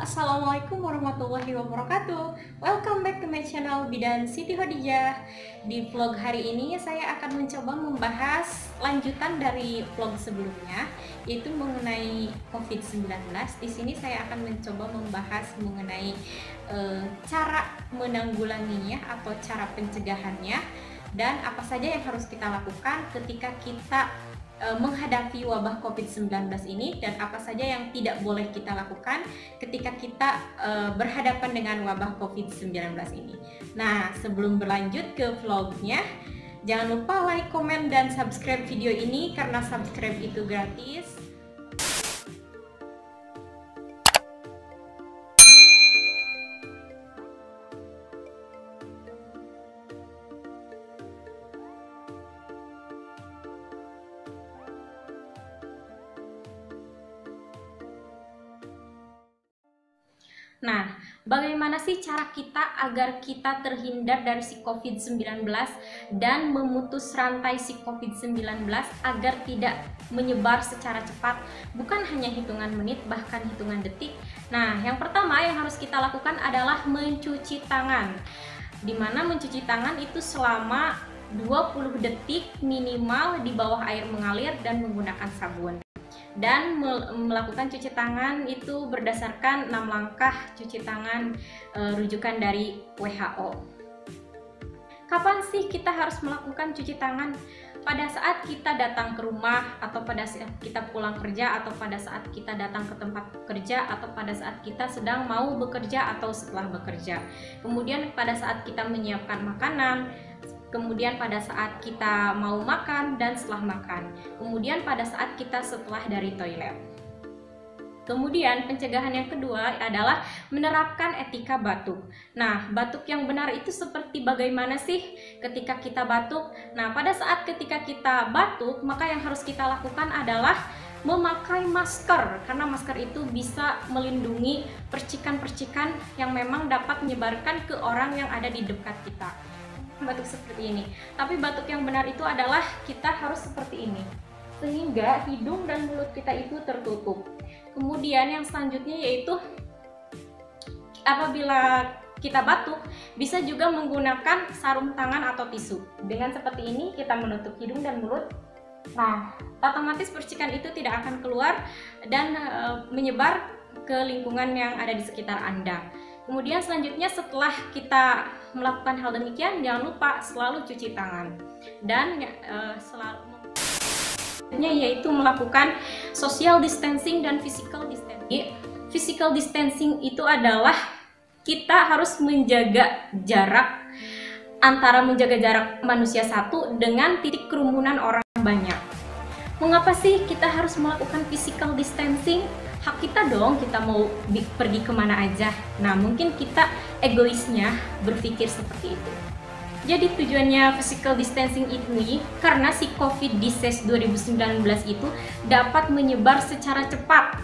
Assalamualaikum warahmatullahi wabarakatuh. Welcome back to my channel Bidan Siti Hodijah. Di vlog hari ini saya akan mencoba membahas lanjutan dari vlog sebelumnya Yaitu mengenai COVID-19 Di sini saya akan mencoba membahas mengenai e, cara menanggulanginya atau cara pencegahannya Dan apa saja yang harus kita lakukan ketika kita menghadapi wabah COVID-19 ini dan apa saja yang tidak boleh kita lakukan ketika kita uh, berhadapan dengan wabah COVID-19 ini. Nah, sebelum berlanjut ke vlognya, jangan lupa like, komen, dan subscribe video ini karena subscribe itu gratis. Nah, bagaimana sih cara kita agar kita terhindar dari si COVID-19 dan memutus rantai si COVID-19 agar tidak menyebar secara cepat, bukan hanya hitungan menit, bahkan hitungan detik. Nah, yang pertama yang harus kita lakukan adalah mencuci tangan. Di mana mencuci tangan itu selama 20 detik minimal di bawah air mengalir dan menggunakan sabun dan melakukan cuci tangan itu berdasarkan enam langkah cuci tangan e, rujukan dari WHO. Kapan sih kita harus melakukan cuci tangan? Pada saat kita datang ke rumah atau pada saat kita pulang kerja atau pada saat kita datang ke tempat kerja atau pada saat kita sedang mau bekerja atau setelah bekerja. Kemudian pada saat kita menyiapkan makanan, kemudian pada saat kita mau makan dan setelah makan, kemudian pada saat kita setelah dari toilet. Kemudian pencegahan yang kedua adalah menerapkan etika batuk. Nah, batuk yang benar itu seperti bagaimana sih ketika kita batuk? Nah, pada saat ketika kita batuk, maka yang harus kita lakukan adalah memakai masker karena masker itu bisa melindungi percikan-percikan yang memang dapat menyebarkan ke orang yang ada di dekat kita batuk seperti ini. Tapi batuk yang benar itu adalah kita harus seperti ini. Sehingga hidung dan mulut kita itu tertutup. Kemudian yang selanjutnya yaitu apabila kita batuk, bisa juga menggunakan sarung tangan atau tisu. Dengan seperti ini kita menutup hidung dan mulut. Nah, otomatis percikan itu tidak akan keluar dan e, menyebar ke lingkungan yang ada di sekitar Anda. Kemudian selanjutnya setelah kita melakukan hal demikian jangan lupa selalu cuci tangan dan uh, selalu yaitu melakukan social distancing dan physical distancing. Physical distancing itu adalah kita harus menjaga jarak antara menjaga jarak manusia satu dengan titik kerumunan orang banyak. Mengapa sih kita harus melakukan physical distancing? Hak kita dong kita mau pergi ke mana aja. Nah mungkin kita egoisnya berpikir seperti itu. Jadi tujuannya physical distancing ini karena si COVID disease 2019 itu dapat menyebar secara cepat.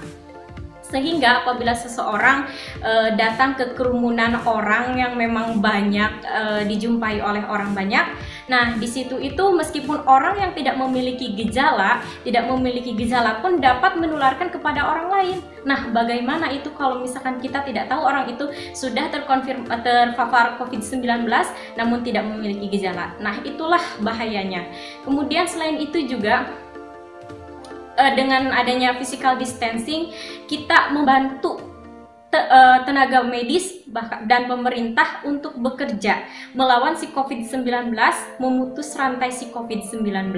Sehingga apabila seseorang e, datang ke kerumunan orang yang memang banyak e, dijumpai oleh orang banyak nah di situ itu meskipun orang yang tidak memiliki gejala tidak memiliki gejala pun dapat menularkan kepada orang lain. Nah bagaimana itu kalau misalkan kita tidak tahu orang itu sudah terkonfirm terpapar COVID-19 namun tidak memiliki gejala? Nah itulah bahayanya. Kemudian selain itu juga uh, dengan adanya physical distancing kita membantu te, uh, tenaga medis dan pemerintah untuk bekerja melawan si COVID-19, memutus rantai si COVID-19.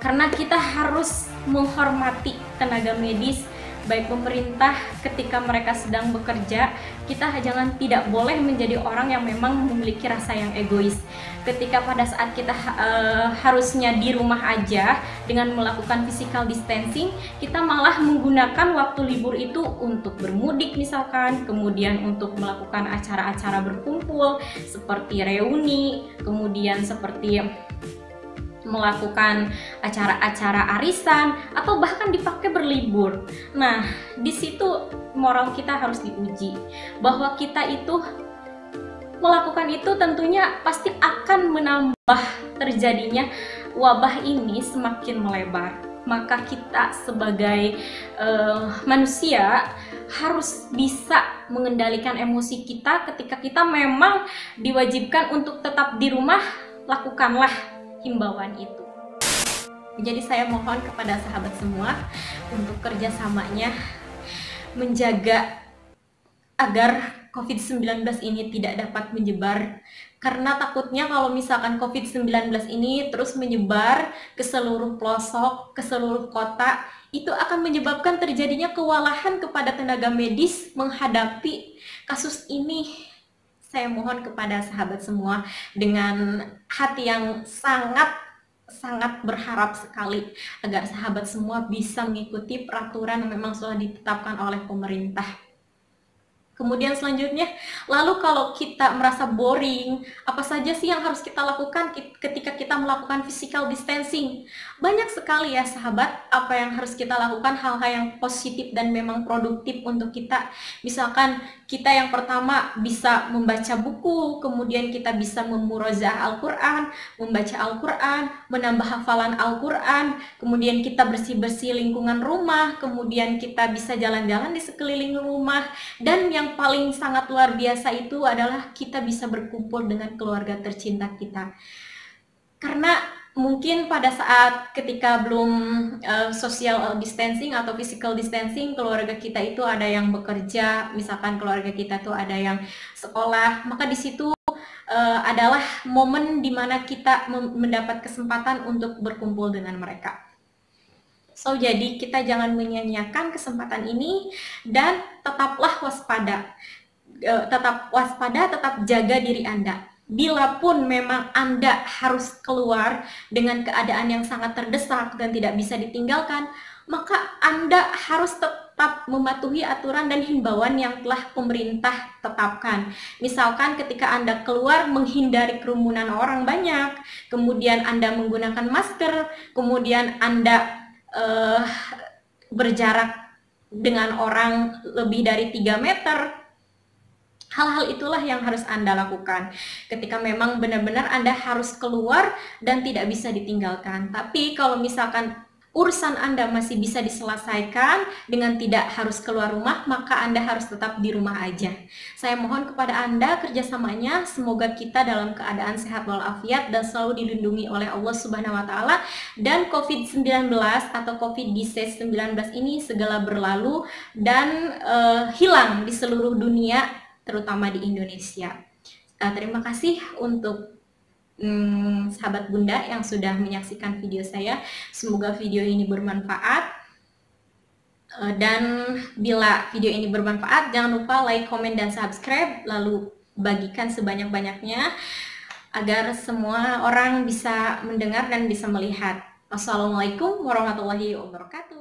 Karena kita harus menghormati tenaga medis baik pemerintah ketika mereka sedang bekerja kita jangan tidak boleh menjadi orang yang memang memiliki rasa yang egois. Ketika pada saat kita uh, harusnya di rumah aja dengan melakukan physical distancing kita malah menggunakan waktu libur itu untuk bermudik misalkan kemudian untuk melakukan acara-acara berkumpul seperti reuni kemudian seperti melakukan acara-acara arisan atau bahkan dipakai berlibur. Nah, di situ moral kita harus diuji bahwa kita itu melakukan itu tentunya pasti akan menambah terjadinya wabah ini semakin melebar. Maka kita sebagai uh, manusia harus bisa mengendalikan emosi kita ketika kita memang diwajibkan untuk tetap di rumah, lakukanlah himbauan itu. Jadi saya mohon kepada sahabat semua untuk kerjasamanya menjaga agar COVID-19 ini tidak dapat menyebar karena takutnya kalau misalkan COVID-19 ini terus menyebar ke seluruh pelosok, ke seluruh kota, itu akan menyebabkan terjadinya kewalahan kepada tenaga medis menghadapi kasus ini. Saya mohon kepada sahabat semua dengan hati yang sangat sangat berharap sekali agar sahabat semua bisa mengikuti peraturan yang memang sudah ditetapkan oleh pemerintah. Kemudian selanjutnya, lalu kalau kita merasa boring, apa saja sih yang harus kita lakukan ketika kita melakukan physical distancing? Banyak sekali ya sahabat, apa yang harus kita lakukan, hal-hal yang positif dan memang produktif untuk kita. Misalkan kita yang pertama bisa membaca buku, kemudian kita bisa memurozah Al-Quran, membaca Al-Quran, menambah hafalan Al-Quran, kemudian kita bersih-bersih lingkungan rumah, kemudian kita bisa jalan-jalan di sekeliling rumah, dan yang yang paling sangat luar biasa itu adalah kita bisa berkumpul dengan keluarga tercinta kita. Karena mungkin pada saat ketika belum uh, social distancing atau physical distancing keluarga kita itu ada yang bekerja misalkan keluarga kita tuh ada yang sekolah maka di situ uh, adalah momen di mana kita mendapat kesempatan untuk berkumpul dengan mereka So, jadi kita jangan menyanyiakan kesempatan ini dan tetaplah waspada. E, tetap waspada, tetap jaga diri Anda. Bila pun memang Anda harus keluar dengan keadaan yang sangat terdesak dan tidak bisa ditinggalkan, maka Anda harus tetap mematuhi aturan dan himbauan yang telah pemerintah tetapkan. Misalkan ketika Anda keluar menghindari kerumunan orang banyak, kemudian Anda menggunakan masker, kemudian Anda uh, berjarak dengan orang lebih dari 3 meter Hal-hal itulah yang harus Anda lakukan ketika memang benar-benar Anda harus keluar dan tidak bisa ditinggalkan. Tapi kalau misalkan urusan Anda masih bisa diselesaikan dengan tidak harus keluar rumah, maka Anda harus tetap di rumah aja. Saya mohon kepada Anda kerjasamanya, semoga kita dalam keadaan sehat walafiat dan selalu dilindungi oleh Allah Subhanahu wa Ta'ala, dan COVID-19 atau COVID-19 ini segala berlalu dan uh, hilang di seluruh dunia, terutama di Indonesia. Uh, terima kasih untuk hmm, sahabat bunda yang sudah menyaksikan video saya. Semoga video ini bermanfaat. Eh, dan bila video ini bermanfaat, jangan lupa like, komen, dan subscribe. Lalu bagikan sebanyak-banyaknya agar semua orang bisa mendengar dan bisa melihat. Wassalamualaikum warahmatullahi wabarakatuh.